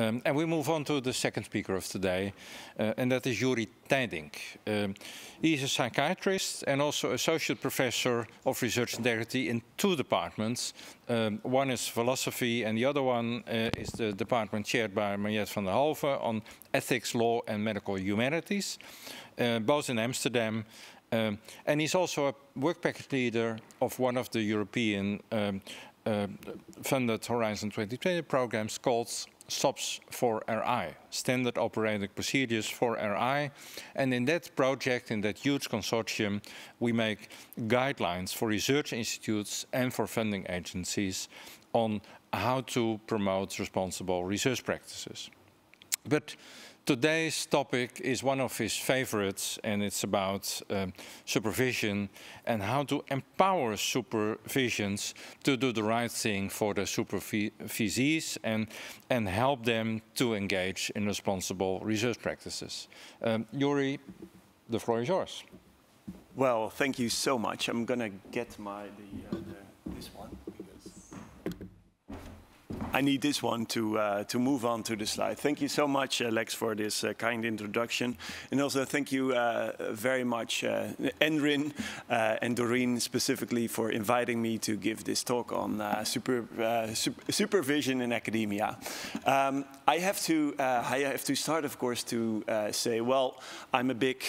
Um, and we move on to the second speaker of today, uh, and that is Joeri Tijdink. Um, he is a psychiatrist and also associate professor of research integrity in two departments. Um, one is philosophy, and the other one uh, is the department chaired by Mariette van den Hoven on ethics, law, and medical humanities, uh, both in Amsterdam. Um, and he's also a work package leader of one of the European um, uh, funded Horizon 2020 programs called SOPs for RI, Standard Operating Procedures for RI. And in that project, in that huge consortium, we make guidelines for research institutes and for funding agencies on how to promote responsible research practices. But Today's topic is one of his favorites, and it's about um, supervision and how to empower supervisions to do the right thing for the supervisees and, and help them to engage in responsible research practices. Um, Joeri, the floor is yours. Well, thank you so much. I'm going to get my the, uh, the, this one. I need this one to, uh, to move on to the slide. Thank you so much, Lex, for this uh, kind introduction. And also thank you uh, very much, uh, NRIN uh, and Doreen specifically for inviting me to give this talk on uh, super, super, supervision in academia. Um, I, have to, I have to start, of course, to say, well, I'm a big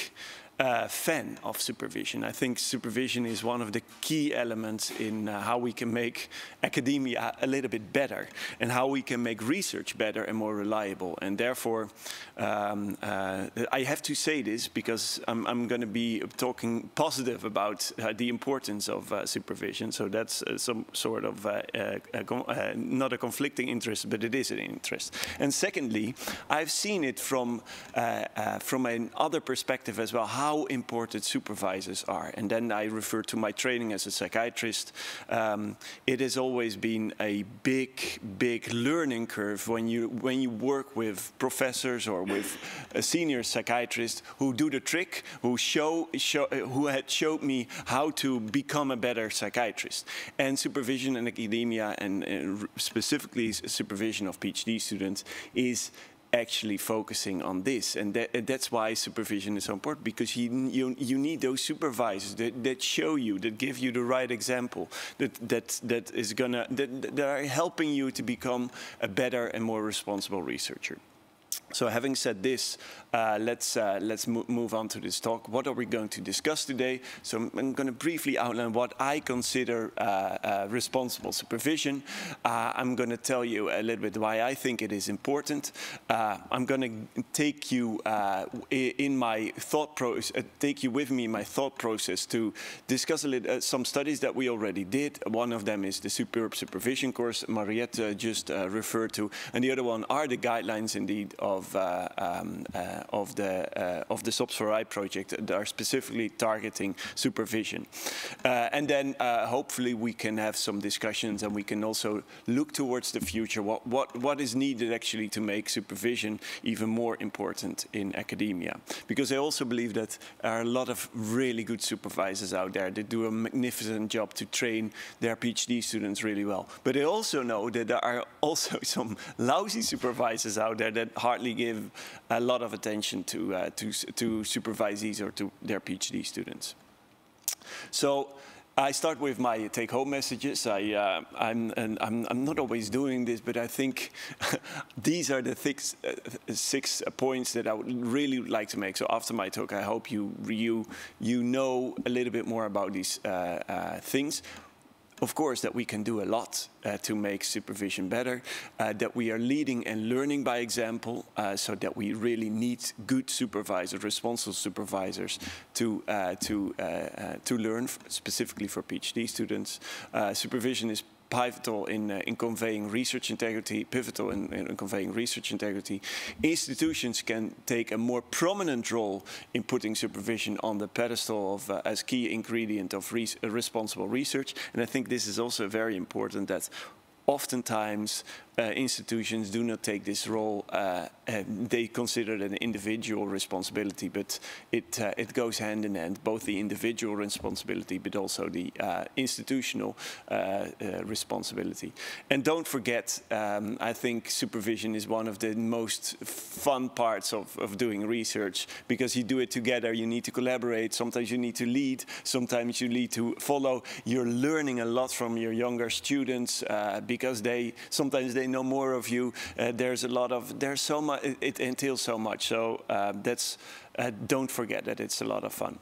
uh, fan of supervision. I think supervision is one of the key elements in uh, how we can make academia a little bit better and how we can make research better and more reliable. And therefore, um, uh, I have to say this because I'm, I'm going to be talking positive about uh, the importance of uh, supervision. So that's uh, some sort of not a conflicting interest, but it is an interest. And secondly, I've seen it from from another perspective as well. How how important supervisors are. And then I refer to my training as a psychiatrist. Um, it has always been a big, big learning curve when you, when you work with professors or with a senior psychiatrist who do the trick, who, show, show, who had showed me how to become a better psychiatrist. And supervision in academia and, and specifically supervision of PhD students is actually focusing on this. And that, that's why supervision is so important because you, you, you need those supervisors that, that show you, that give you the right example, that, that, that is gonna, that, that are helping you to become a better and more responsible researcher. So having said this, uh, let's uh, let's mo move on to this talk. What are we going to discuss today? So I'm, going to briefly outline what I consider uh, uh responsible supervision. Uh, I'm going to tell you a little bit why I think it is important. Uh, I'm going to take you in my thought process, take you with me in my thought process to discuss a little, some studies that we already did. One of them is the Superb Supervision course Mariette just referred to, and the other one are the guidelines indeed of um, uh, of the uh, of the SOPs for I project that are specifically targeting supervision. Uh, and then hopefully we can have some discussions and we can also look towards the future. What what what is needed actually to make supervision even more important in academia? Because I also believe that there are a lot of really good supervisors out there that do a magnificent job to train their PhD students really well. But I also know that there are also some lousy supervisors out there that hardly give a lot of attention to, uh, to, to supervisees or to their PhD students. So I start with my take-home messages. I, uh, I'm, I'm, I'm, not always doing this, but I think these are the six, uh, six points that I would really like to make. So after my talk, I hope you, you, you know a little bit more about these uh, uh things of course, that we can do a lot uh, to make supervision better, uh, that we are leading and learning by example, uh, so that we really need good supervisors, responsible supervisors to, uh, to, uh, uh, to learn, specifically for PhD students. supervision is pivotal in, uh, in conveying research integrity, pivotal in, in, conveying research integrity. Institutions can take a more prominent role in putting supervision on the pedestal of, uh, as key ingredient of responsible research. And I think this is also very important that oftentimes uh, institutions do not take this role. Uh, they consider it an individual responsibility, but it uh, it goes hand in hand, both the individual responsibility, but also the uh, institutional uh, responsibility. And don't forget, um, I think supervision is one of the most fun parts of, of doing research because you do it together. You need to collaborate. Sometimes you need to lead. Sometimes you need to follow. You're learning a lot from your younger students because they sometimes they know more of you. Uh, there's a lot of, there's so much, it, it entails so much. So uh, that's, uh, don't forget that it's a lot of fun.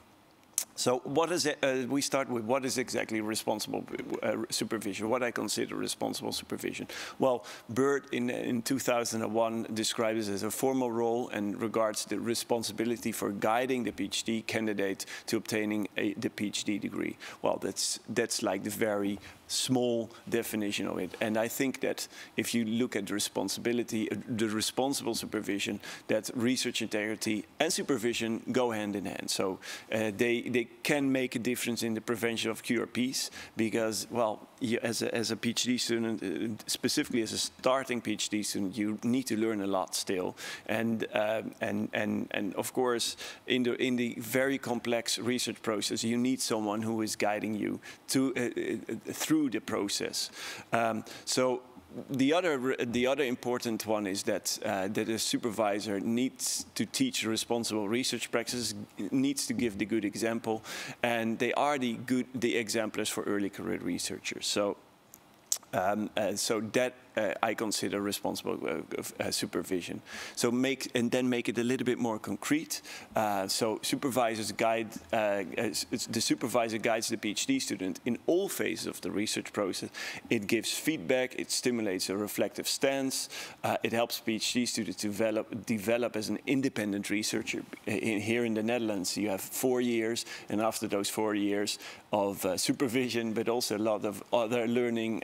So what is it, uh, we start with what is exactly responsible uh, supervision, what I consider responsible supervision. Well, Bird in, in 2001 describes it as a formal role and regards the responsibility for guiding the PhD candidate to obtaining a, the PhD degree. Well, that's, that's like the very small definition of it. And I think that if you look at the responsibility, uh, the responsible supervision, that research integrity and supervision go hand in hand. So uh, they, they can make a difference in the prevention of QRPs because, well, you, as, a, as a PhD student, uh, specifically as a starting PhD student, you need to learn a lot still. And, um, and, and, and of course, in the, in the very complex research process, you need someone who is guiding you to, uh, uh, through the process. Um, so the other the other important one is that uh, that a supervisor needs to teach responsible research practices, needs to give the good example, and they are the good the exemplars for early career researchers. So. Um, uh, so that uh, I consider responsible uh, uh, supervision. So make and then make it a little bit more concrete. Uh, so supervisors guide uh, the supervisor guides the PhD student in all phases of the research process. It gives feedback. It stimulates a reflective stance. It helps PhD students develop develop as an independent researcher. In, here in the Netherlands, you have four years, and after those four years of supervision, but also a lot of other learning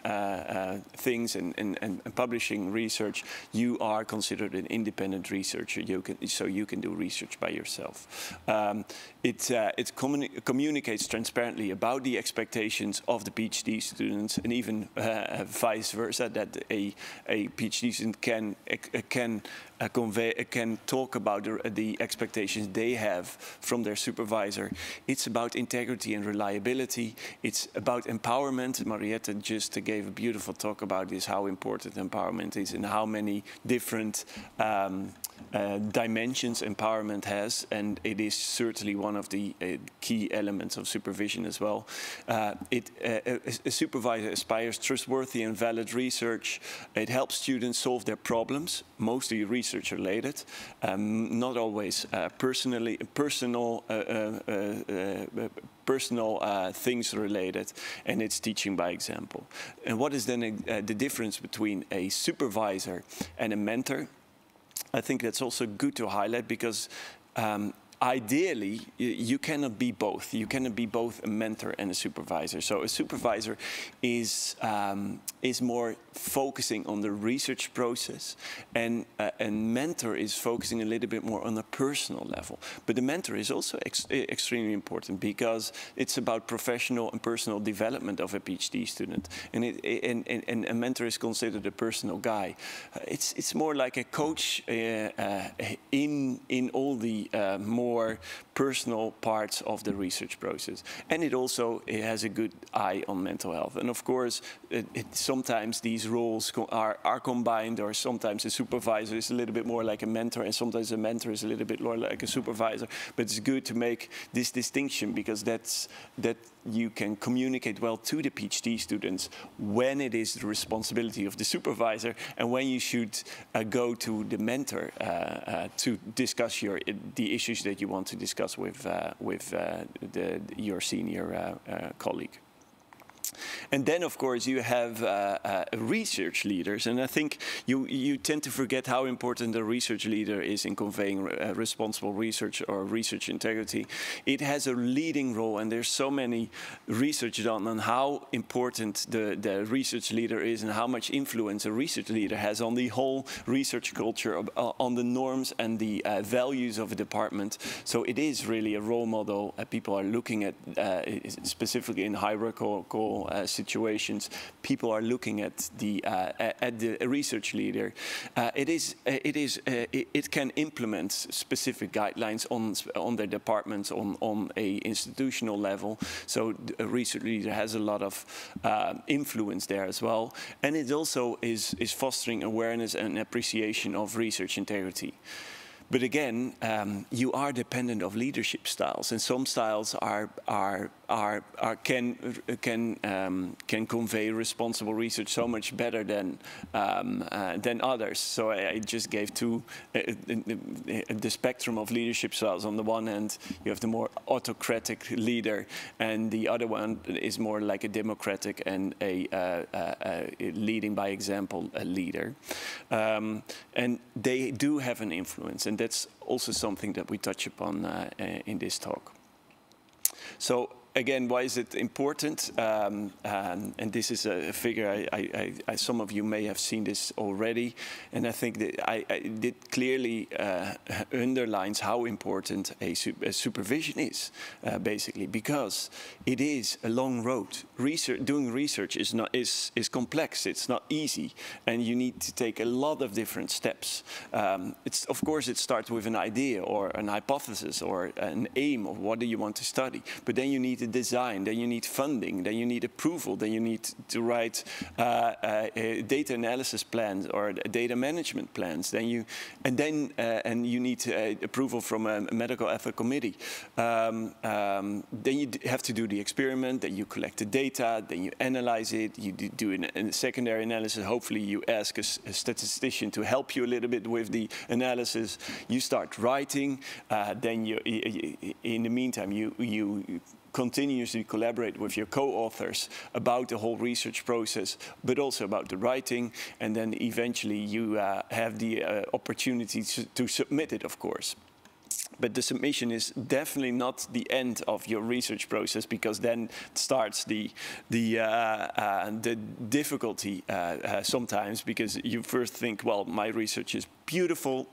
things and, and and, and, publishing research, you are considered an independent researcher. You can, so you can do research by yourself. Um, it uh, it communi communicates transparently about the expectations of the PhD students, and even uh, vice versa, that a, a PhD student can uh, can uh, convey uh, can talk about the, the, expectations they have from their supervisor. It's about integrity and reliability. It's about empowerment. Mariette just gave a beautiful talk about this, how important empowerment is and how many different um, uh, dimensions empowerment has, and it is certainly one of the uh, key elements of supervision as well. Uh, it, uh, a, a, supervisor aspires trustworthy and valid research. It helps students solve their problems, mostly research related, um, not always uh, personally personal personal uh, things related, and it's teaching by example. And what is then uh, the difference between a supervisor and a mentor? I think that's also good to highlight because um, ideally, you cannot be both. You cannot be both a mentor and a supervisor. So a supervisor is um, is more focusing on the research process, and uh, a mentor is focusing a little bit more on a personal level. But the mentor is also ex extremely important because it's about professional and personal development of a PhD student, and it, and, and, and a mentor is considered a personal guy. Uh, it's it's more like a coach uh, uh in in all the uh, more more personal parts of the research process. And it also it has a good eye on mental health. And of course, it, it, sometimes these roles are, are combined, or sometimes a supervisor is a little bit more like a mentor, and sometimes a mentor is a little bit more like a supervisor. But it's good to make this distinction because that's that you can communicate well to the PhD students when it is the responsibility of the supervisor and when you should uh, go to the mentor uh, uh, to discuss your the issues that you want to discuss discuss with, uh, with uh, the, your senior uh, colleague. And then, of course, you have uh, uh, research leaders. And I think you, you tend to forget how important a research leader is in conveying uh, responsible research or research integrity. It has a leading role, and there's so many research done on how important the, the research leader is and how much influence a research leader has on the whole research culture, uh, on the norms and the uh, values of a department. So it is really a role model. people are looking at, uh, specifically in hierarchical uh, situations, people are looking at the uh, at the research leader. Uh, it is it is it, it, can implement specific guidelines on on their departments on on a institutional level. So a research leader has a lot of influence there as well, and it also is is fostering awareness and appreciation of research integrity. But again, um, you are dependent of leadership styles, and some styles are, are, are, are can, can, um, can convey responsible research so much better than, um, uh, than others. So I, I just gave two, uh, uh, the spectrum of leadership styles. On the one hand, you have the more autocratic leader, and the other one is more like a democratic and a, uh, uh, uh leading by example leader. Um, and they do have an influence. And that's also something that we touch upon uh, uh, in this talk. So again, why is it important? Um, um, and this is a figure, I, I, I, some of you may have seen this already, and I think that I, it clearly uh, underlines how important a, su a supervision is, uh, basically, because it is a long road. Research, doing research is, not, is, is complex, it's not easy, and you need to take a lot of different steps. Um, it's, of course, it starts with an idea or an hypothesis or an aim of what do you want to study, but then you need to design, then you need funding, then you need approval, then you need to write uh, uh, data analysis plans or data management plans, then you, and then uh, and you need uh, approval from a medical ethics committee. Um, um, then you have to do the experiment, then you collect the data, then you analyze it, you do an, a secondary analysis. Hopefully, you ask a, a, statistician to help you a little bit with the analysis. You start writing, uh, then you, in the meantime, you you continuously collaborate with your co-authors about the whole research process, but also about the writing, and then eventually you uh, have the uh, opportunity to, to submit it, of course. But the submission is definitely not the end of your research process because then starts the the uh, uh, the difficulty uh, uh sometimes because you first think, well, my research is beautiful,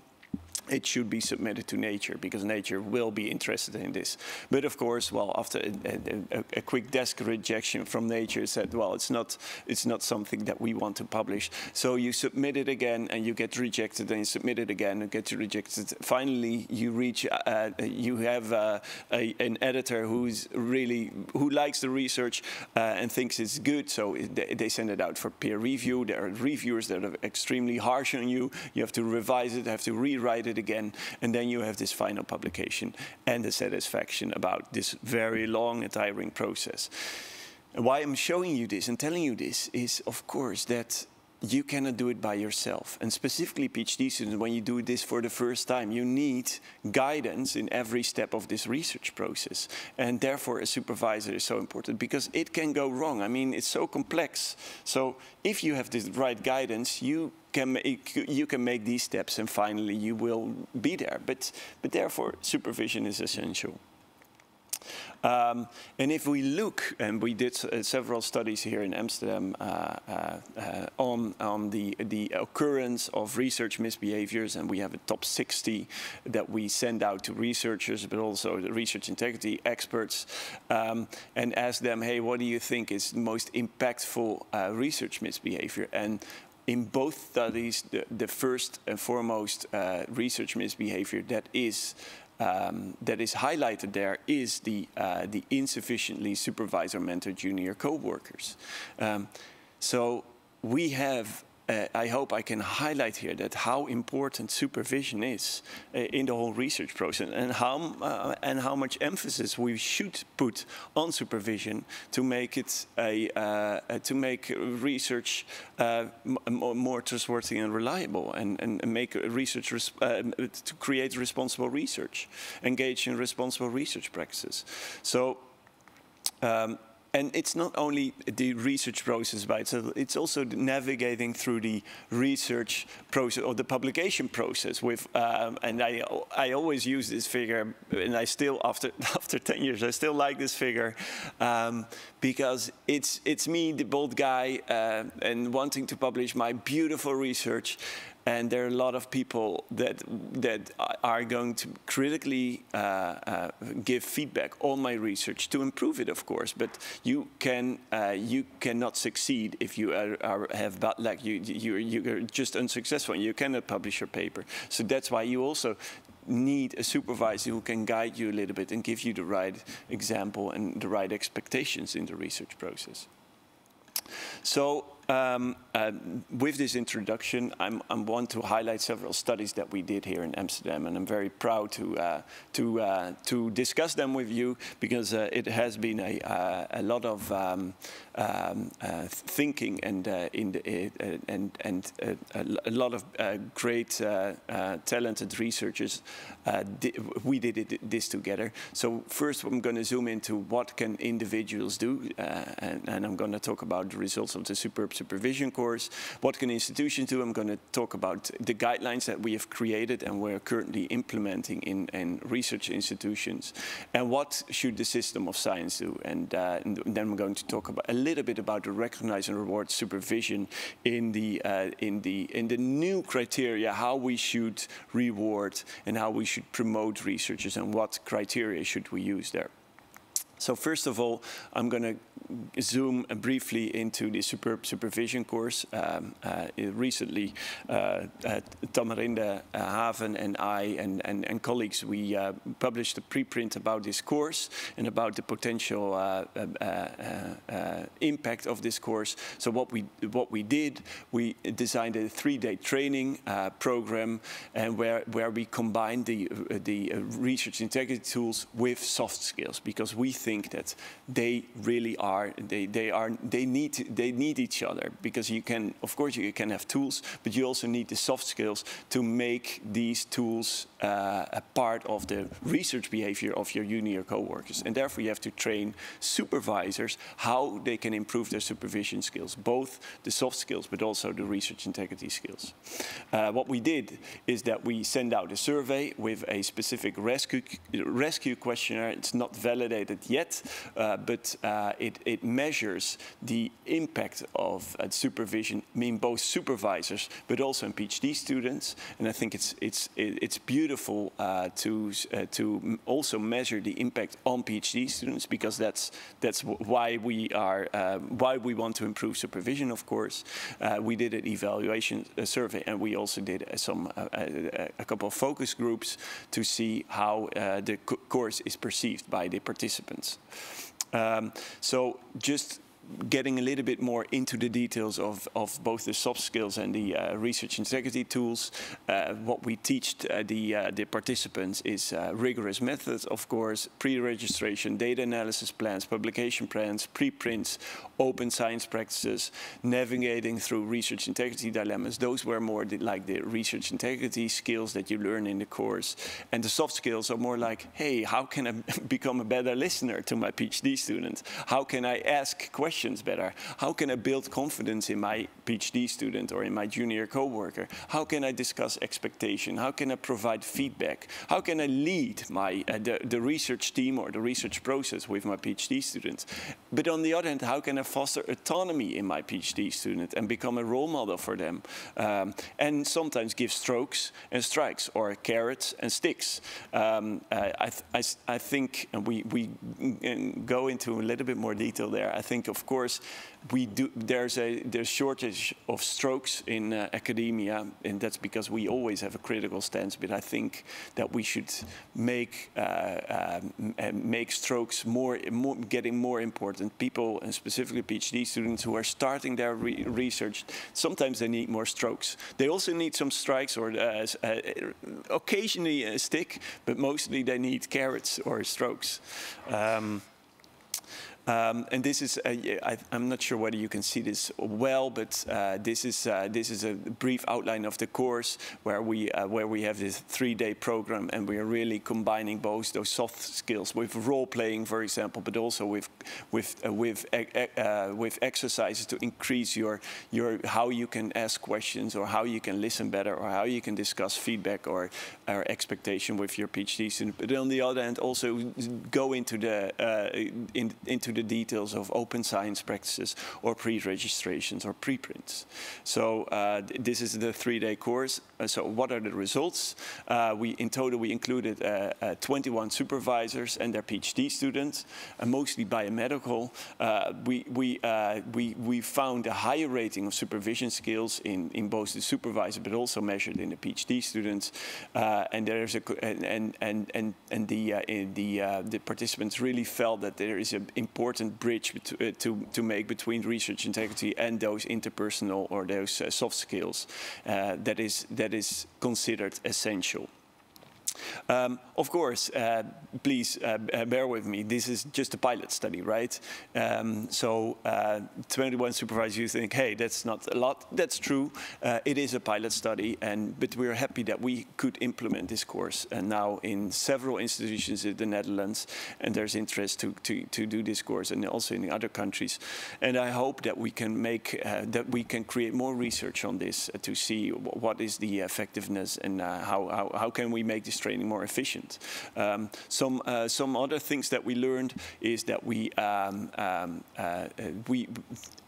it should be submitted to nature because nature will be interested in this. But of course, well, after a, a, a, quick desk rejection from nature said, well, it's not, it's not something that we want to publish. So you submit it again and you get rejected and you submit it again and get rejected. Finally, you reach, uh, uh you have uh, a, an editor who's really, who likes the research uh, and thinks it's good. So they, send it out for peer review. There are reviewers that are extremely harsh on you. You have to revise it, have to rewrite it it again, and then you have this final publication and the satisfaction about this very long and tiring process. Why I'm showing you this and telling you this is, of course, that you cannot do it by yourself. And specifically PhD students, when you do this for the first time, you need guidance in every step of this research process. And therefore a supervisor is so important because it can go wrong. I mean, it's so complex. So if you have the right guidance, you can make, you can make these steps and finally you will be there. But, but therefore supervision is essential. Um, and if we look, and we did uh, several studies here in Amsterdam uh, uh, uh, on, on the, the occurrence of research misbehaviors, and we have a top 60 that we send out to researchers, but also the research integrity experts, um, and ask them, hey, what do you think is the most impactful uh, research misbehavior? And in both studies, the, the first and foremost uh, research misbehavior that is um, that is highlighted there is the, uh, the insufficiently supervisor mentor junior co-workers. Um, so we have uh, I hope I can highlight here that how important supervision is uh, in the whole research process and how, uh, and how much emphasis we should put on supervision to make it a, uh, to make research uh, more trustworthy and reliable and, and make research uh, to create responsible research, engage in responsible research practices. So um, and it's not only the research process by itself, it's also navigating through the research process or the publication process with, um, and I, I always use this figure, and I still, after, after 10 years, I still like this figure, um, because it's, it's me, the bold guy, uh, and wanting to publish my beautiful research, and there are a lot of people that that are going to critically uh, uh, give feedback on my research to improve it, of course. But you can uh, you cannot succeed if you are, are have bad luck. You you you're just unsuccessful. You cannot publish your paper. So that's why you also need a supervisor who can guide you a little bit and give you the right example and the right expectations in the research process. So um, uh, with this introduction, I'm, I want to highlight several studies that we did here in Amsterdam, and I'm very proud to uh, to uh, to discuss them with you because uh, it has been a, uh, a lot of um, um, uh, thinking and uh, in the, and and uh, a lot of great talented researchers. we did it, this together. So first, I'm going to zoom into what can individuals do, and, and I'm going to talk about the results of the superb supervision course. What can institutions do? I'm going to talk about the guidelines that we have created and we're currently implementing in, in research institutions. And what should the system of science do? And, uh, and then I'm going to talk about a little bit about the recognize and reward supervision in the, uh, in, the, in the new criteria, how we should reward and how we should promote researchers and what criteria should we use there. So first of all, I'm going to zoom briefly into the superb supervision course. Um, uh, recently, uh, uh, Tamarinde Haven and I and, and, and colleagues, we uh, published a preprint about this course and about the potential uh, uh, impact of this course. So what we what we did, we designed a three-day training program, and where where we combined the the research integrity tools with soft skills because we think that they really are they they are they need they need each other because you can of course you can have tools, but you also need the soft skills to make these tools uh, a part of the research behavior of your uni junior coworkers, and therefore you have to train supervisors how they can improve their supervision skills, both the soft skills but also the research integrity skills. Uh, what we did is that we send out a survey with a specific rescue rescue questionnaire. It's not validated yet, uh, but uh, it, it measures the impact of uh, supervision, mean both supervisors, but also in PhD students. And I think it's, it's, it's beautiful uh, to, uh, to also measure the impact on PhD students because that's, that's why we are, uh, why we want to improve supervision, of course. Uh, we did an evaluation uh, survey and we also did some, a, a couple of focus groups to see how the course is perceived by the participants. Um, so just getting a little bit more into the details of, of both the soft skills and the uh, research integrity tools. Uh, what we teach uh, the, uh, the participants is uh, rigorous methods, of course, pre-registration, data analysis plans, publication plans, preprints, open science practices, navigating through research integrity dilemmas. Those were more the, like the research integrity skills that you learn in the course. And the soft skills are more like, hey, how can I become a better listener to my PhD students? How can I ask questions questions better? How can I build confidence in my PhD student or in my junior coworker? How can I discuss expectation? How can I provide feedback? How can I lead my, uh, the, the research team or the research process with my PhD students? But on the other hand, how can I foster autonomy in my PhD student and become a role model for them? Um, and sometimes give strokes and strikes or carrots and sticks. Um, I, I, I, think, we, we go into a little bit more detail there, I think of course we do, there's a there's shortage of strokes in uh, academia, and that's because we always have a critical stance. But I think that we should make uh, um, make strokes more, more, getting more important. And people, and specifically PhD students who are starting their re research, sometimes they need more strokes. They also need some strikes or uh, uh occasionally a stick, but mostly they need carrots or strokes. Um, um, and this is, uh, I, am not sure whether you can see this well, but uh, this is uh, this is a brief outline of the course where we uh, where we have this three-day program, and we are really combining both those soft skills with role playing, for example, but also with with uh, with uh, with exercises to increase your your how you can ask questions or how you can listen better or how you can discuss feedback or, or expectation with your PhD student. But on the other hand, also go into the in, into the details of open science practices or pre-registrations or preprints. So uh, th this is the three-day course. Uh, so what are the results? Uh, we in total we included uh, 21 supervisors and their PhD students, mostly biomedical. we we we we found a higher rating of supervision skills in in both the supervisor, but also measured in the PhD students. and there is a and and and and the the the participants really felt that there is an important bridge to, to to make between research integrity and those interpersonal or those soft skills uh, that is that is considered essential. Um, of course, uh, please uh, bear with me. This is just a pilot study, right? Um, so uh, 21 supervisors, you think, hey, that's not a lot. That's true. Uh, it is a pilot study, and but we're happy that we could implement this course and now in several institutions in the Netherlands, and there's interest to, to, to do this course and also in other countries. And I hope that we can make, uh, that we can create more research on this uh, to see what is the effectiveness and how, how, how can we make this training more efficient. Um, some uh, some other things that we learned is that we um, um, uh, we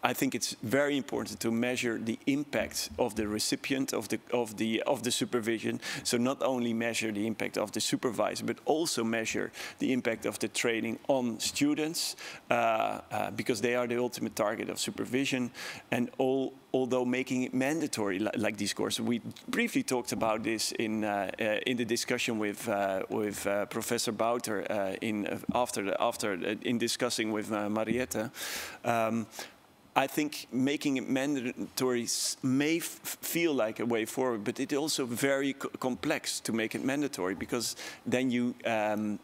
I think it's very important to measure the impact of the recipient of the of the of the supervision. So not only measure the impact of the supervisor, but also measure the impact of the training on students, uh, uh, because they are the ultimate target of supervision, and all although making it mandatory like, like these courses. We briefly talked about this in uh, in the discussion with uh, with uh, Professor Bouter uh, in after the, after in discussing with Mariette. Um, I think making it mandatory may feel like a way forward, but it's also very co complex to make it mandatory because then you um,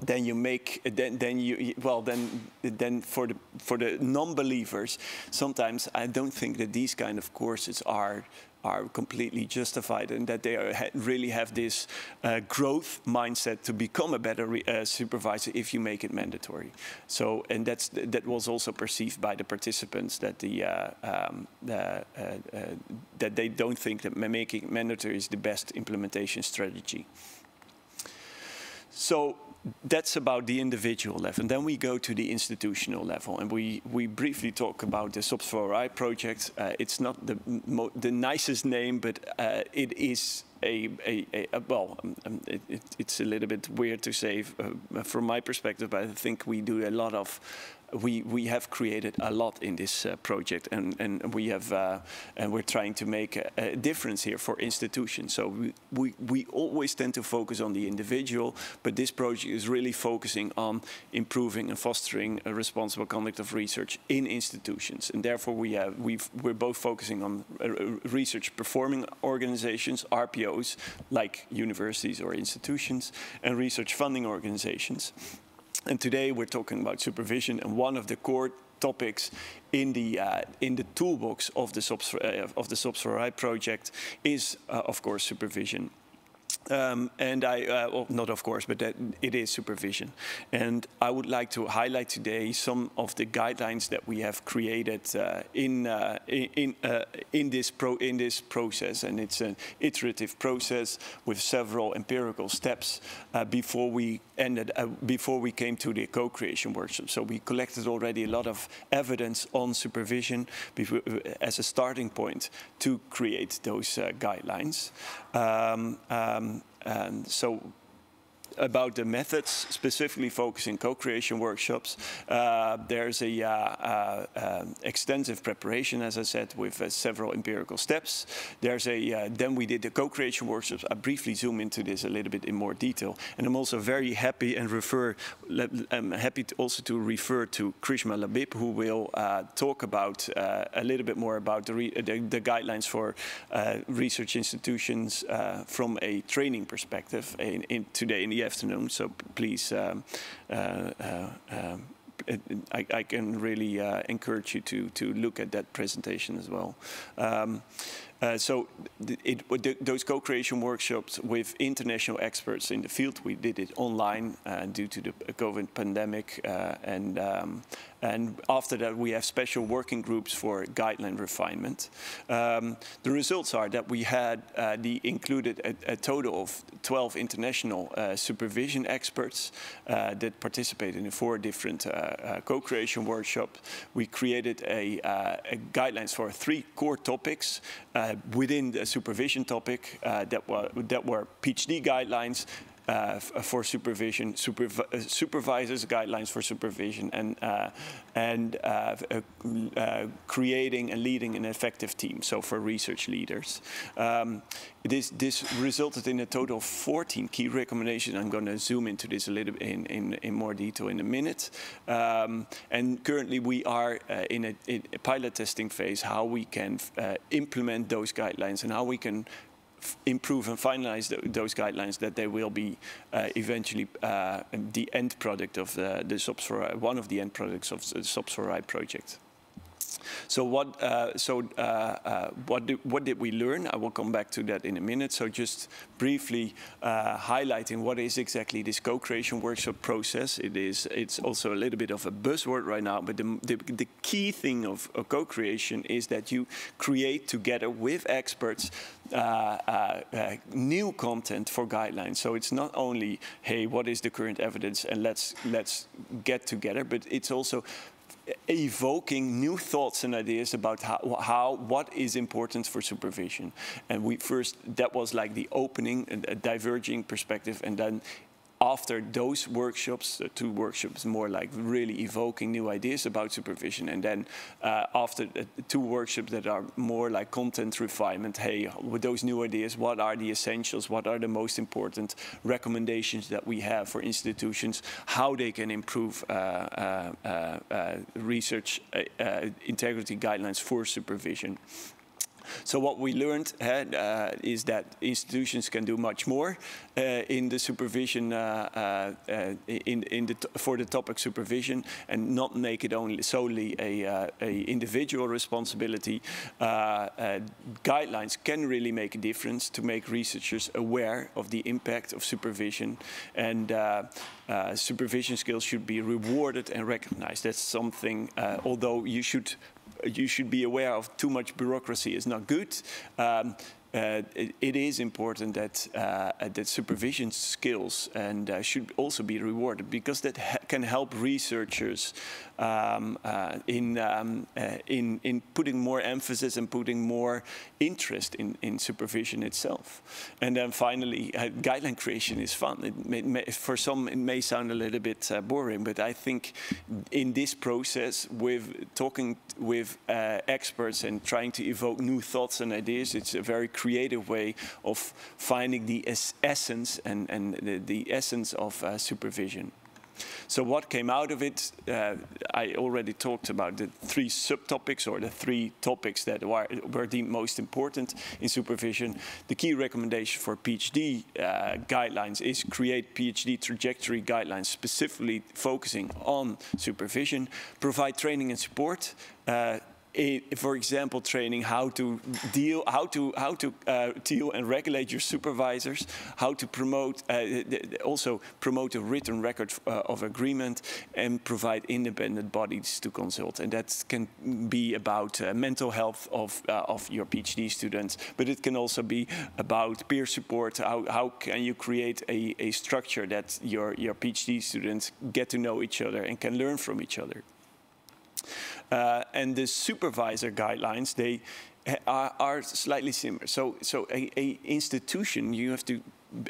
then you make then then you well then then for the for the non-believers sometimes I don't think that these kind of courses are are completely justified and that they are, really have this uh, growth mindset to become a better uh, supervisor if you make it mandatory. So, and that's that was also perceived by the participants that the uh, um, uh, uh, that they don't think that making mandatory is the best implementation strategy. So that's about the individual level. And then we go to the institutional level, and we, we briefly talk about the SOPS4RI project. Uh, it's not the, the nicest name, but uh, it is a, a, a, well, um, um, it, it, it's a little bit weird to say uh, from my perspective, but I think we do a lot of we we have created a lot in this uh, project, and and we have uh, and we're trying to make a, a, difference here for institutions. So we, we we always tend to focus on the individual, but this project is really focusing on improving and fostering a responsible conduct of research in institutions, and therefore we have we we're both focusing on uh, research performing organizations (RPOs) like universities or institutions, and research funding organizations. And today we're talking about supervision, and one of the core topics in the uh, in the toolbox of the SOPS uh, of the SOPS4RI project is, uh, of course, supervision. Um, and I, uh, well, not of course, but that it is supervision. And I would like to highlight today some of the guidelines that we have created uh, in uh, in uh, in this pro in this process. And it's an iterative process with several empirical steps uh, before we ended uh, before we came to the co-creation workshop. So we collected already a lot of evidence on supervision as a starting point to create those guidelines. Um, um, Um, and so about the methods, specifically focusing co-creation workshops. Uh, there's a uh, uh, uh extensive preparation, as I said, with uh, several empirical steps. There's a uh, then we did the co-creation workshops. I briefly zoom into this a little bit in more detail, and I'm also very happy and refer. I'm happy to also to refer to Krishma Labib, who will talk about a little bit more about the, the, the guidelines for research institutions from a training perspective in, in today in the afternoon, so please, um, I, I, can really encourage you to, to look at that presentation as well. Um, Uh, so it, it, those co-creation workshops with international experts in the field, we did it online uh, due to the COVID pandemic. Uh, and, um, and after that, we have special working groups for guideline refinement. Um, the results are that we had uh, the included a, a, total of 12 international uh, supervision experts uh, that participated in four different co-creation workshops. We created a, a guidelines for three core topics uh, within the supervision topic uh, that, were, that were PhD guidelines, uh, for supervision, supervi uh, supervisors guidelines for supervision, and uh, and uh, creating and leading an effective team. So for research leaders, um, this this resulted in a total of 14 key recommendations. I'm going to zoom into this a little bit in, in, in more detail in a minute. Um, and currently we are in, a, in, a, pilot testing phase how we can implement those guidelines and how we can improve and finalize those guidelines that they will be uh, eventually uh, the end product of the, the SOPs for one of the end products of the SOPs for project. So what? Uh, so uh, uh, what? Did, what did we learn? I will come back to that in a minute. So just briefly uh, highlighting what is exactly this co-creation workshop process. It is. It's also a little bit of a buzzword right now, but the the, the key thing of, co-creation is that you create together with experts uh, uh, new content for guidelines. So it's not only, hey, what is the current evidence and let's let's get together, but it's also evoking new thoughts and ideas about how, how, what is important for supervision. And we first, that was like the opening, a diverging perspective, and then after those workshops, uh, two workshops more like really evoking new ideas about supervision, and then uh, after uh, two workshops that are more like content refinement, hey, with those new ideas, what are the essentials, what are the most important recommendations that we have for institutions, how they can improve uh, uh, uh, research integrity guidelines for supervision. So what we learned uh, is that institutions can do much more uh, in the supervision, in, in the for the topic supervision, and not make it only solely a, a individual responsibility. guidelines can really make a difference to make researchers aware of the impact of supervision, and supervision skills should be rewarded and recognized. That's something, although you should you should be aware of too much bureaucracy is not good. Um, uh, it, it is important that uh, that supervision skills and uh, should also be rewarded because that can help researchers um, uh, in, um, uh, in, in putting more emphasis and putting more interest in, in supervision itself. And then finally, guideline creation is fun. It may, may, for some, it may sound a little bit boring, but I think in this process, with talking with experts and trying to evoke new thoughts and ideas, it's a very creative way of finding the es essence and, and the, the essence of uh, supervision. So what came out of it, uh, I already talked about the three subtopics or the three topics that were, deemed most important in supervision. The key recommendation for PhD uh, guidelines is create PhD trajectory guidelines specifically focusing on supervision, provide training and support, uh, for example, training how to deal, how to how to uh, deal and regulate your supervisors, how to promote, uh, also promote a written record uh, of agreement, and provide independent bodies to consult. And that can be about uh, mental health of uh, of your PhD students, but it can also be about peer support. How how can you create a, a structure that your your PhD students get to know each other and can learn from each other. Uh, and the supervisor guidelines, they are, are slightly similar. So, so a, a, institution, you have to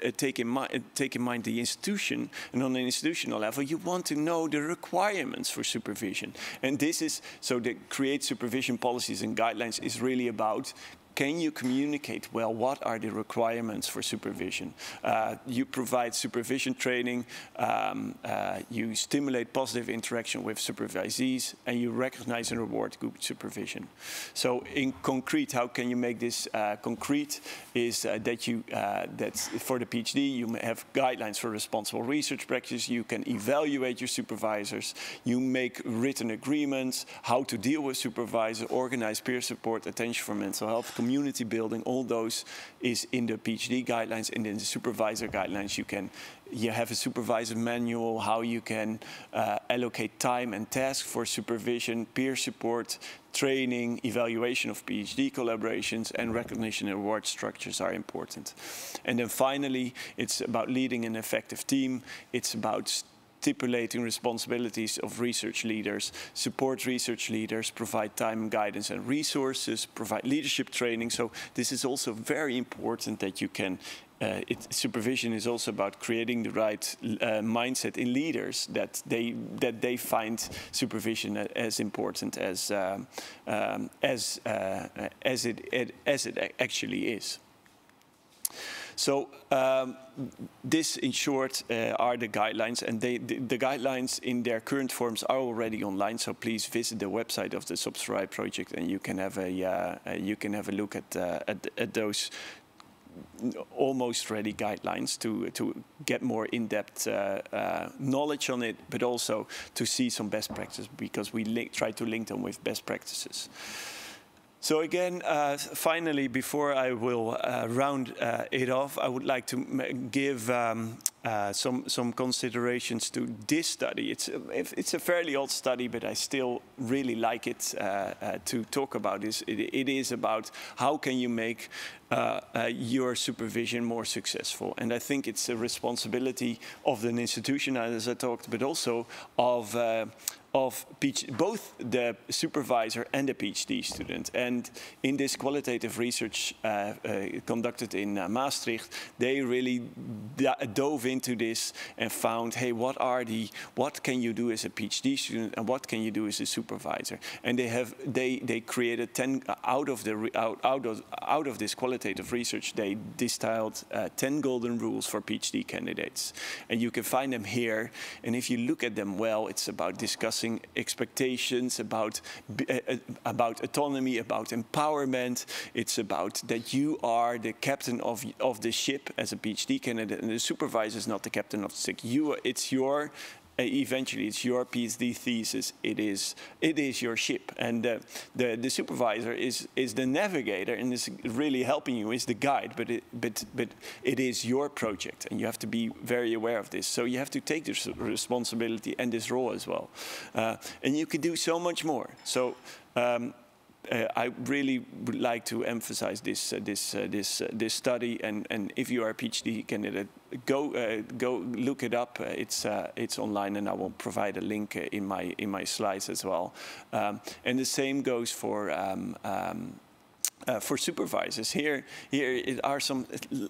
uh, take in, mind, take in mind the institution, and on an institutional level, you want to know the requirements for supervision. And this is, so the create supervision policies and guidelines is really about can you communicate well? What are the requirements for supervision? Uh, you provide supervision training, um, uh, you stimulate positive interaction with supervisees, and you recognize and reward good supervision. So in concrete, how can you make this uh, concrete? Is uh, that you, uh, that for the PhD, you have guidelines for responsible research practice, you can evaluate your supervisors, you make written agreements, how to deal with supervisors, organize peer support, attention for mental health, community building, all those is in the PhD guidelines and in the supervisor guidelines. You can you have a supervisor manual, how you can uh, allocate time and tasks for supervision, peer support, training, evaluation of PhD collaborations, and recognition and reward structures are important. And then finally, it's about leading an effective team. It's about stipulating responsibilities of research leaders, support research leaders, provide time guidance and resources, provide leadership training. So this is also very important that you can uh, it, supervision is also about creating the right uh, mindset in leaders that they that they find supervision as important as um, um, as uh, as it, it, as it actually is. So um, this, in short, uh, are the guidelines, and they, the, the, guidelines in their current forms are already online. So please visit the website of the SOPS4RI project, and you can have a uh, you can have a look at, uh, at, at those almost ready guidelines to to get more in-depth uh, uh, knowledge on it, but also to see some best practices because we try to link them with best practices. So again, uh, finally, before I will uh, round uh, it off, I would like to give um, uh, some some considerations to this study. It's a, it's a fairly old study, but I still really like it uh, uh, to talk about this. It, it is about how can you make your supervision more successful, and I think it's a responsibility of an institution, as I talked, but also of of both the supervisor and the PhD student. And in this qualitative research uh, uh, conducted in uh, Maastricht, they really dove into this and found, hey, what are the, what can you do as a PhD student and what can you do as a supervisor? And they have, they, they created 10, out of the, out, out of, out of this qualitative research, they distilled uh, 10 golden rules for PhD candidates. And you can find them here. And if you look at them well, it's about discussing discussing expectations about uh, uh, about autonomy, about empowerment. It's about that you are the captain of of the ship as a PhD candidate, and the supervisor is not the captain of the ship. You, it's your eventually it's your PhD thesis. It is it is your ship, and uh, the the supervisor is is the navigator and is really helping you. Is the guide, but it but but it is your project, and you have to be very aware of this. So you have to take this responsibility and this role as well, uh, and you can do so much more. So. Um, uh, I really would like to emphasize this uh, this uh, this uh, this study. And and if you are a PhD candidate, go uh, go look it up. Uh, it's it's online, and I will provide a link in my in my slides as well. Um, and the same goes for. Um, um, uh, for supervisors. Here, here are some.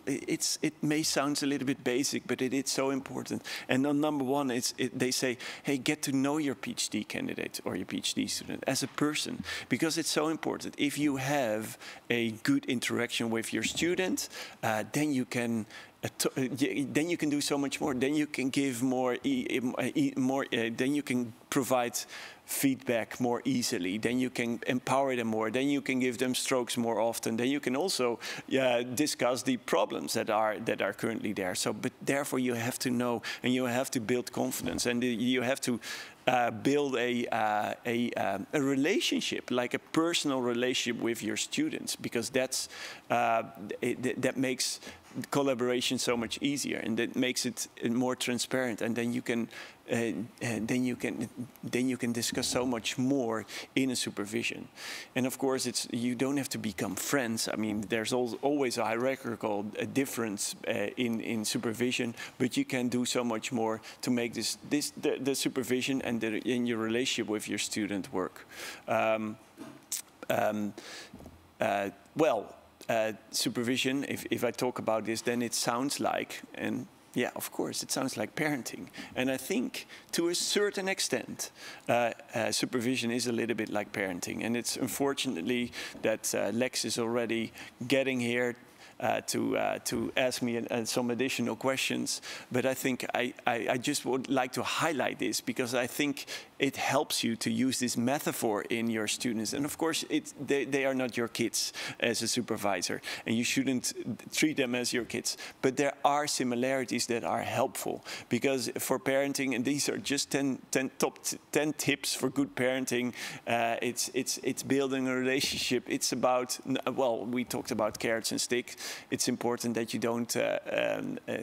It's it may sound a little bit basic, but it is so important. And on number one, it's it, they say, hey, get to know your PhD candidate or your PhD student as a person because it's so important. If you have a good interaction with your student, uh, then you can then you can do so much more. Then you can give more, more. Uh, then you can provide feedback more easily. Then you can empower them more. Then you can give them strokes more often. Then you can also uh, discuss the problems that are that are currently there. So, but therefore you have to know and you have to build confidence and you have to uh, build a, uh, a, um, a, relationship, like a personal relationship with your students, because that's uh, it, that makes collaboration so much easier, and that makes it more transparent. And then you can uh, then you can then you can discuss so much more in a supervision. And of course, it's you don't have to become friends. I mean, there's always a hierarchical uh, difference uh, in in supervision, but you can do so much more to make this this the, the supervision and the, in your relationship with your student work. Um, um, uh, well, uh, supervision, if, if I talk about this, then it sounds like, and yeah, of course, it sounds like parenting. And I think to a certain extent, uh, uh, supervision is a little bit like parenting. And it's unfortunately that uh, Lex is already getting here uh, to uh, to ask me an, some additional questions. But I think I, I, I just would like to highlight this because I think it helps you to use this metaphor in your students. And of course, they, they are not your kids as a supervisor, and you shouldn't treat them as your kids. But there are similarities that are helpful because for parenting, and these are just 10, 10 top 10 tips for good parenting. Uh, it's it's it's building a relationship. It's about well, we talked about carrots and sticks. It's important that you don't. Uh, um, uh,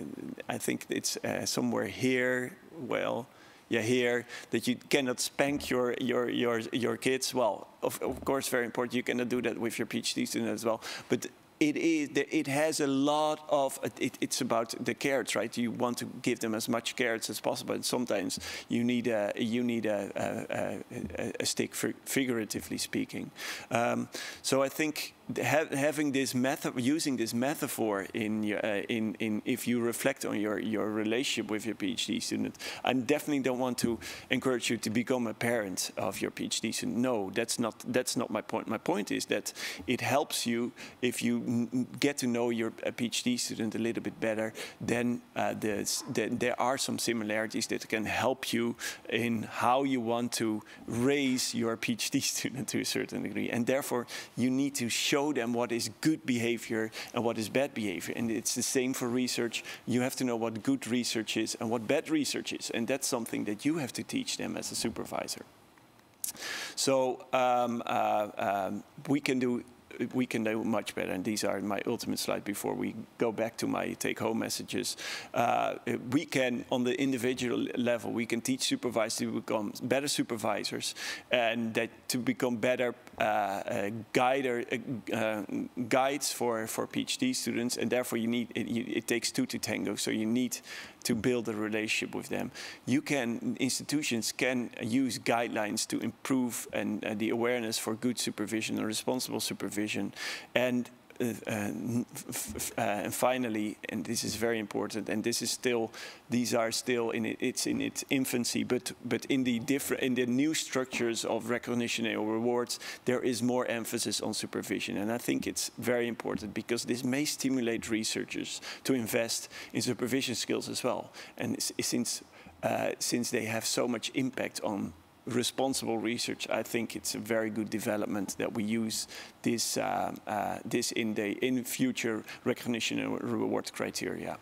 I think it's uh, somewhere here. Well yeah, here that you cannot spank your your your your kids. Well, of, of course, very important. You cannot do that with your PhD student as well. But it is it has a lot of it, it's about the carrots right you want to give them as much carrots as possible and sometimes you need a you need a, a, a, a stick figuratively speaking um, so i think ha having this method, using this metaphor in, your, uh, in, in if you reflect on your, your relationship with your PhD student, I definitely don't want to encourage you to become a parent of your PhD student. No, that's not, that's not my point. My point is that it helps you if you get to know your PhD student a little bit better, then uh, the, there are some similarities that can help you in how you want to raise your PhD student to a certain degree. And therefore, you need to show show them what is good behavior and what is bad behavior. And it's the same for research. You have to know what good research is and what bad research is. And that's something that you have to teach them as a supervisor. So um, uh, um, we can do we can do much better. And these are my ultimate slide before we go back to my take-home messages. Uh, we can, on the individual level, we can teach supervisors to become better supervisors and that to become better uh, uh, uh, uh, guides for, for PhD students. And therefore, you need it, it takes two to tango. So you need to build a relationship with them. You can, institutions can use guidelines to improve and, and the awareness for good supervision and responsible supervision. And uh, uh, Uh, uh, uh, and finally, and this is very important, and this is still, these are still in it, it's in its infancy, but but in the different in the new structures of recognition and rewards, there is more emphasis on supervision, and I think it's very important because this may stimulate researchers to invest in supervision skills as well, and since uh, since they have so much impact on responsible research, I think it's a very good development that we use this, uh, uh, this in, the, in future recognition and reward criteria.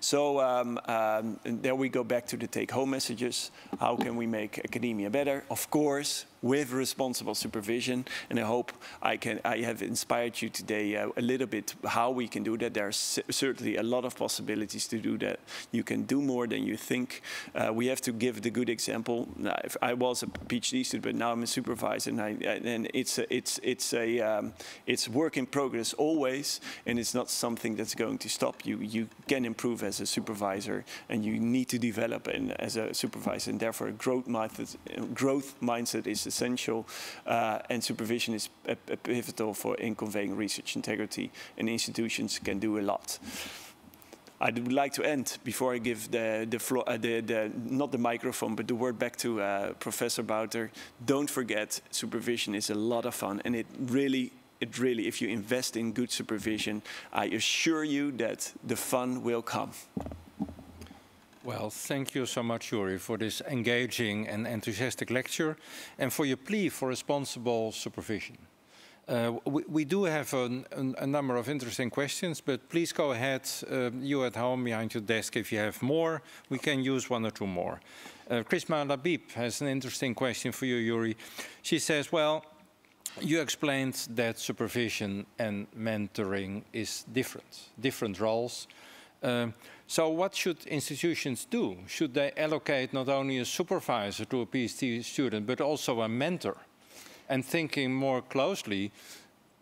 So um, um, there we go back to the take-home messages. How can we make academia better? Of course, with responsible supervision. And I hope I can I have inspired you today uh, a little bit how we can do that. There are certainly a lot of possibilities to do that. You can do more than you think. Uh, we have to give the good example. I was a PhD student, but now I'm a supervisor, and, I, and it's a, it's it's a um, it's work in progress always, and it's not something that's going to stop you. You can improve as a supervisor, and you need to develop in, as a supervisor, and therefore a growth mindset growth mindset is essential, uh, and supervision is pivotal for in conveying research integrity, and institutions can do a lot. I would like to end before I give the the floor, uh, the, the not the microphone, but the word back to uh, Professor Bouter. Don't forget, supervision is a lot of fun, and it really, it really, if you invest in good supervision, I assure you that the fun will come. Well, thank you so much, Joeri, for this engaging and enthusiastic lecture and for your plea for responsible supervision. Uh, we, we, do have an, an, a number of interesting questions, but please go ahead, uh, you at home behind your desk, if you have more, we can use one or two more. Uh, Krishma Labib has an interesting question for you, Joeri. She says, well, you explained that supervision and mentoring is different, different roles. Um, so what should institutions do? Should they allocate not only a supervisor to a PhD student, but also a mentor? And thinking more closely,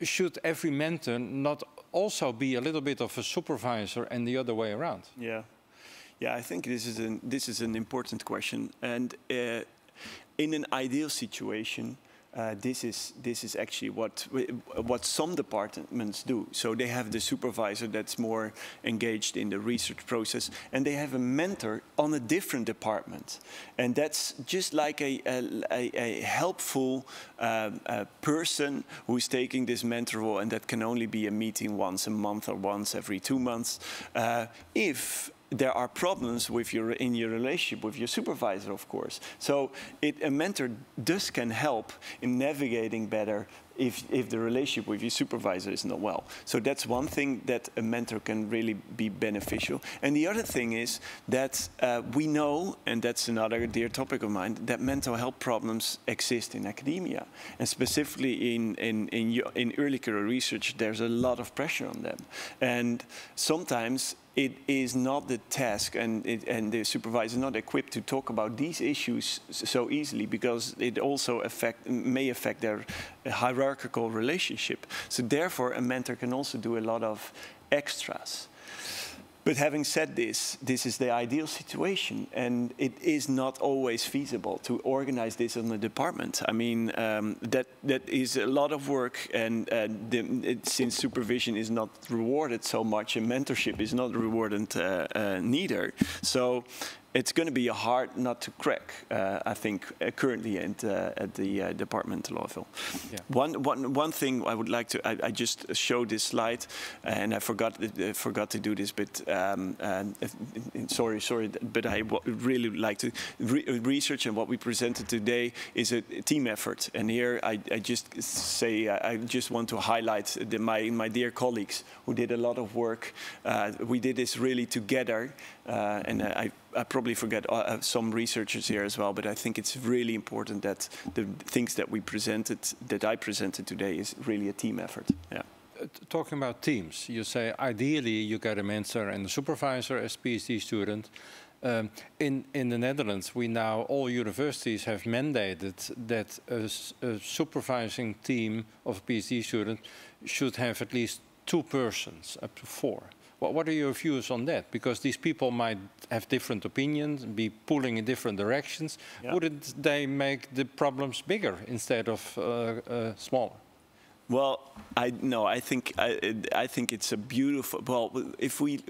should every mentor not also be a little bit of a supervisor and the other way around? Yeah, yeah. I think this is an this is an important question, and uh, in an ideal situation, uh, this is this is actually what what some departments do. So they have the supervisor that's more engaged in the research process, and they have a mentor on a different department, and that's just like a a, a helpful um, a person who's taking this mentor role, and that can only be a meeting once a month or once every two months. Uh, if there are problems with your in your relationship with your supervisor, of course. So it, a mentor does can help in navigating better if, if the relationship with your supervisor is not well. So that's one thing that a mentor can really be beneficial. And the other thing is that uh, we know, and that's another dear topic of mine, that mental health problems exist in academia. And specifically in, in, in, in early career research, there's a lot of pressure on them. And sometimes it is not the task and, it, and the supervisor is not equipped to talk about these issues so easily because it also affect, may affect their hierarchical relationship. So therefore a mentor can also do a lot of extras. But having said this, this is the ideal situation, and it is not always feasible to organize this in the department. I mean, um, that that is a lot of work, and uh, the, it, since supervision is not rewarded so much, and mentorship is not rewarded uh, uh, neither. So it's going to be a hard nut to crack, uh, I think, uh, currently at, uh, at the uh, departmental level. Yeah. One, one, one thing I would like to, I, I just showed this slide, and I forgot uh, forgot to do this, but um, sorry, sorry, but I really like to re research, and what we presented today is a team effort. And here I, I just say, I just want to highlight the, my, my dear colleagues who did a lot of work. Uh, we did this really together, and I I probably forget uh, uh, some researchers here as well, but I think it's really important that the things that we presented, that I presented today, is really a team effort. Yeah. Uh, talking about teams, you say ideally you get a mentor and a supervisor as PhD student. Um, in, in the Netherlands, we now, all universities have mandated that a, a supervising team of PhD student should have at least two persons, up to four. What, what are your views on that? Because these people might have different opinions, and be pulling in different directions. Yeah. Wouldn't they make the problems bigger instead of uh, uh, smaller? Well, I no, I think I, I think it's a beautiful. Well, if we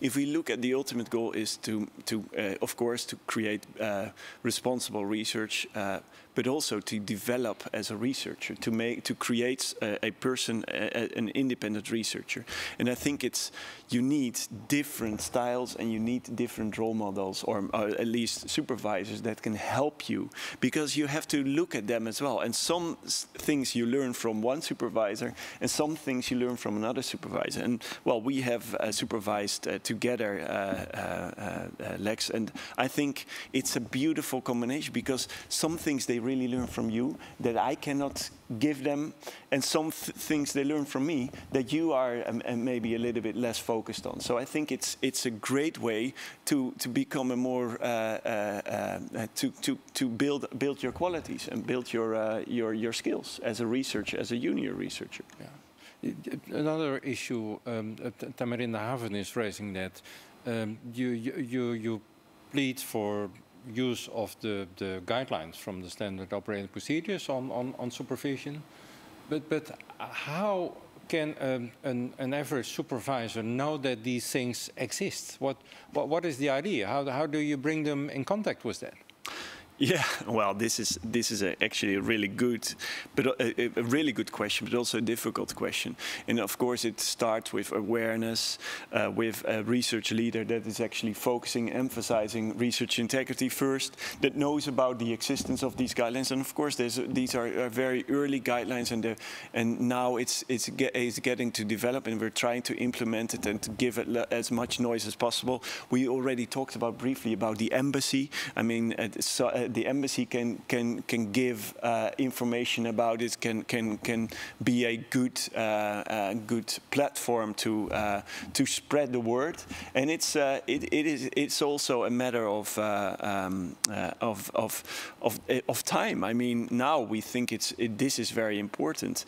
if we look at the ultimate goal is to to uh, of course to create uh, responsible research, uh, but also to develop as a researcher, to make to create a, a person, a, an independent researcher. And I think it's you need different styles and you need different role models, or, or at least supervisors that can help you, because you have to look at them as well. And some things you learn from one supervisor and some things you learn from another supervisor. And well, we have uh, supervised uh, together, uh, uh, uh, Lex, and I think it's a beautiful combination because some things they really learn from you that I cannot give them, and some th things they learn from me that you are um, maybe a little bit less focused on. So I think it's it's a great way to to become a more to to to build build your qualities and build your your your skills as a researcher, as a junior researcher. Yeah. Another issue, um, Tamarinde Haven is raising that um, you, you, you plead for use of the, the guidelines from the standard operating procedures on, on, on supervision. But, but how can um, an, an, average supervisor know that these things exist? What, what, what is the idea? How, how do you bring them in contact with that? Yeah, well, this is this is a, actually a really good, but a, a, really good question, but also a difficult question. And of course, it starts with awareness, uh, with a research leader that is actually focusing, emphasizing research integrity first, that knows about the existence of these guidelines. And of course, these are, are, very early guidelines, and and now it's it's, get, it's getting to develop, and we're trying to implement it and to give it as much noise as possible. We already talked about briefly about the embassy. I mean, so, the embassy can can can give uh, information about it, can can can be a good uh, uh, good platform to uh, to spread the word, and it's uh, it, it is it's also a matter of um, of of of of time. I mean, now we think it's it, this is very important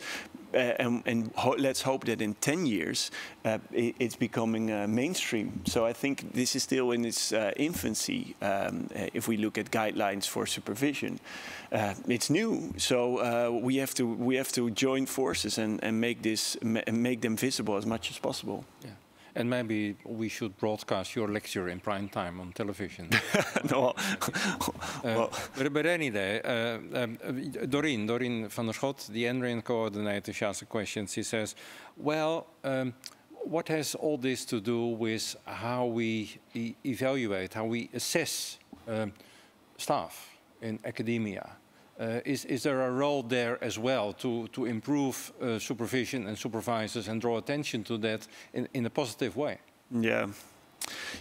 uh, and, and ho let's hope that in 10 years uh, it, it's becoming uh, mainstream. So I think this is still in its uh, infancy um, uh, if we look at guidelines for supervision. Uh, it's new, so we have to we have to join forces and, and make this make them visible as much as possible. Yeah. And maybe we should broadcast your lecture in prime time on television. no. uh, but, but anyway, uh, um, Doreen, Doreen van der Schot, the NRIN coordinator, she asks a question. She says, well, um, what has all this to do with how we e evaluate, how we assess um, staff in academia? Uh, is, is there a role there as well to, to improve uh, supervision and supervisors and draw attention to that in, in a positive way? Yeah.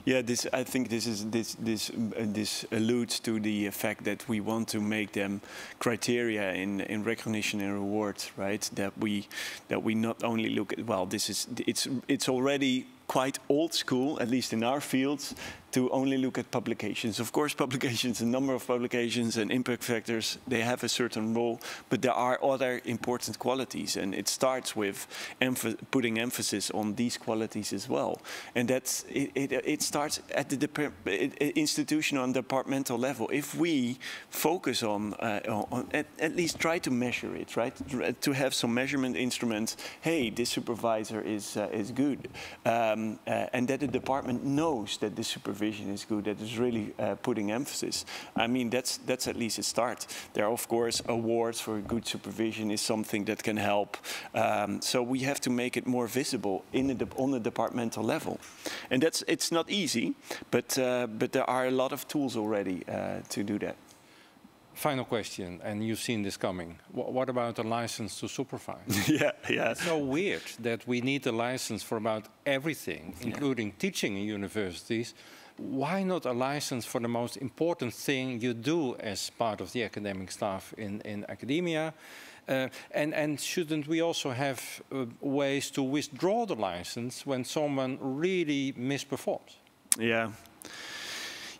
Yeah, this I think this is this this uh, this alludes to the fact that we want to make them criteria in in recognition and reward, right? That we that we not only look at well, this is it's it's already quite old school, at least in our fields, to only look at publications. Of course, publications, a number of publications and impact factors, they have a certain role, but there are other important qualities, and it starts with emph putting emphasis on these qualities as well. And that's it, it, it starts at the institutional and departmental level. If we focus on, uh, on at, at, least try to measure it, right? To have some measurement instruments, hey, this supervisor is, uh, is good. Um, uh, and that the department knows that the supervisor vision is good, that is really uh, putting emphasis. I mean, that's, that's at least a start. There are, of course, awards for good supervision is something that can help. Um, so we have to make it more visible in the on the departmental level. And that's, it's not easy, but, uh, but there are a lot of tools already uh, to do that. Final question, and you've seen this coming. W what about a license to supervise? yeah, yeah. It's so weird that we need a license for about everything, including yeah. teaching in universities, why not a license for the most important thing you do as part of the academic staff in, in academia? Uh, and, and shouldn't we also have uh, ways to withdraw the license when someone really misperforms? Yeah.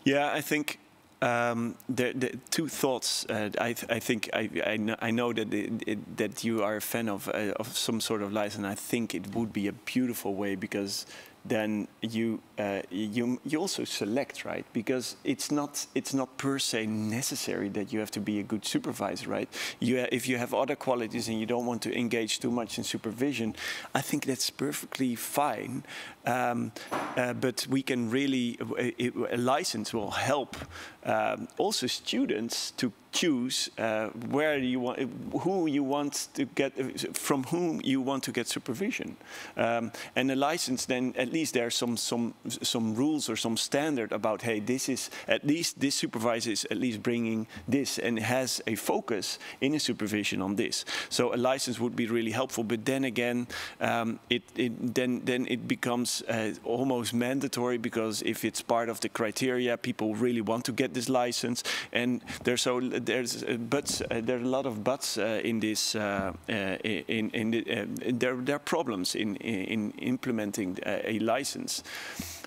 Yeah, I think um, the, the, two thoughts. Uh, I, th I, think I, I, know, I know that it, it, that you are a fan of uh, of some sort of license. I think it would be a beautiful way because then you uh, you you also select right? Because it's not it's not per se necessary that you have to be a good supervisor right? You if you have other qualities and you don't want to engage too much in supervision I think that's perfectly fine. Um, uh, but we can really a, a license will help um, also students to choose uh, where you want, who you want to get, from whom you want to get supervision. Um, and a license, then at least there's some some some rules or some standard about, hey, this is at least this supervisor is at least bringing this and has a focus in a supervision on this. So a license would be really helpful. But then again, um, it, it then then it becomes uh, almost mandatory because if it's part of the criteria, people really want to get this license, and there's so there's uh, buts. Uh, there are a lot of buts uh, in this. in in the, there there are problems in in implementing a license,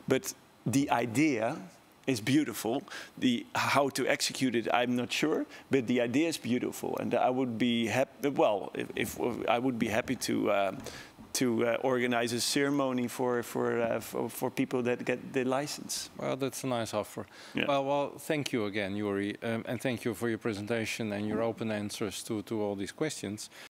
but the idea is beautiful. The how to execute it, I'm not sure, but the idea is beautiful, and I would be happy. Well, if, if, I would be happy to uh, to uh, organize a ceremony for for, uh, for, for people that get the license. Well, that's a nice offer. Yeah. Well, well, thank you again, Joeri, um, and thank you for your presentation and your open answers to to all these questions.